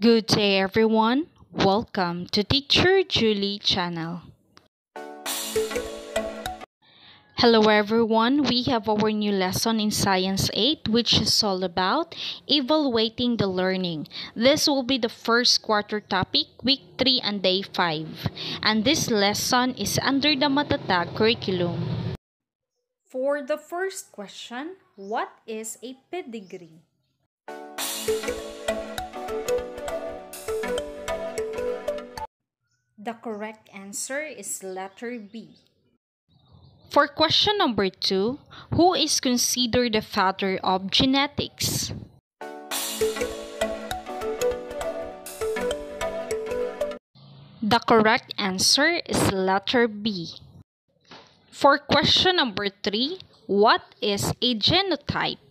Good day everyone. Welcome to Teacher Julie channel. Hello everyone. We have our new lesson in Science 8 which is all about evaluating the learning. This will be the first quarter topic, week 3 and day 5. And this lesson is under the Matatag curriculum. For the first question, what is a pedigree? The correct answer is letter B. For question number 2, who is considered the father of genetics? The correct answer is letter B. For question number 3, what is a genotype?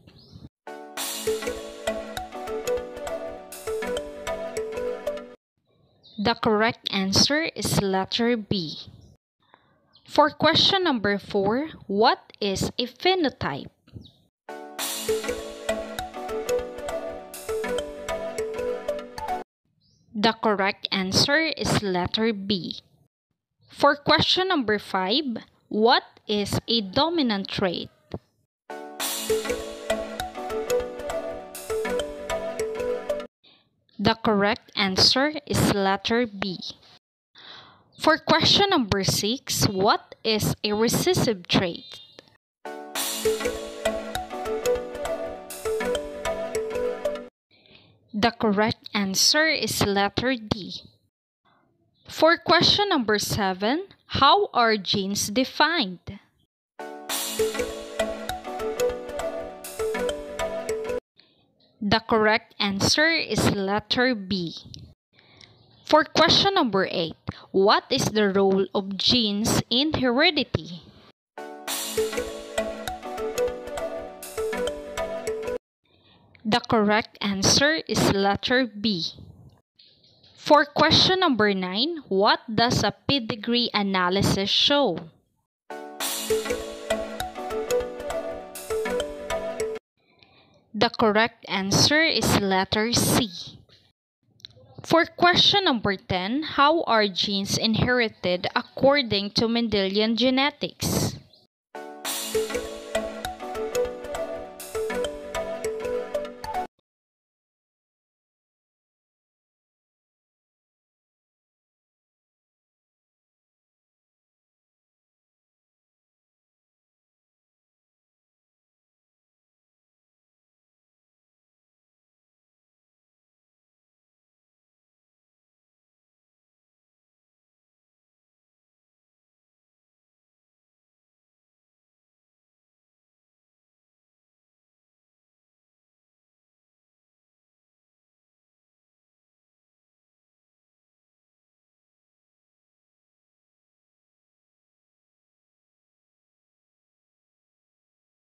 The correct answer is letter B. For question number 4, what is a phenotype? The correct answer is letter B. For question number 5, what is a dominant trait? The correct answer is letter B. For question number 6, what is a recessive trait? The correct answer is letter D. For question number 7, how are genes defined? The correct answer is letter B. For question number 8, what is the role of genes in heredity? The correct answer is letter B. For question number 9, what does a pedigree analysis show? The correct answer is letter C. For question number 10, how are genes inherited according to Mendelian genetics?